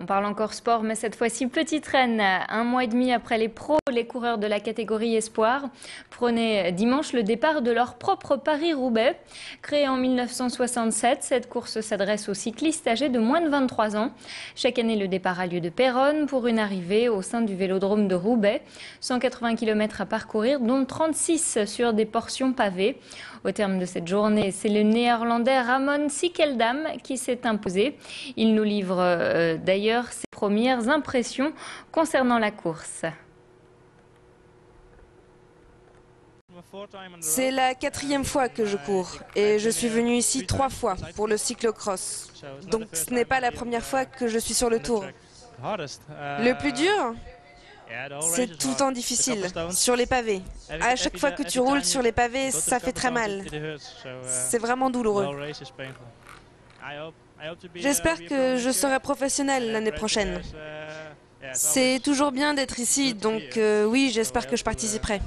On parle encore sport, mais cette fois-ci petite reine. Un mois et demi après les pros, les coureurs de la catégorie espoir prenaient dimanche le départ de leur propre Paris-Roubaix. Créée en 1967, cette course s'adresse aux cyclistes âgés de moins de 23 ans. Chaque année, le départ a lieu de Péronne pour une arrivée au sein du vélodrome de Roubaix. 180 km à parcourir, dont 36 sur des portions pavées. Au terme de cette journée, c'est le néerlandais Ramon Sikeldam qui s'est imposé. Il nous livre euh, d'ailleurs ses premières impressions concernant la course. C'est la quatrième fois que je cours et je suis venu ici trois fois pour le cyclocross. Donc ce n'est pas la première fois que je suis sur le tour. Le plus dur, c'est tout le temps difficile, sur les pavés. À chaque fois que tu roules sur les pavés, ça fait très mal. C'est vraiment douloureux. J'espère que je serai professionnel l'année prochaine. C'est toujours bien d'être ici, donc euh, oui, j'espère que je participerai.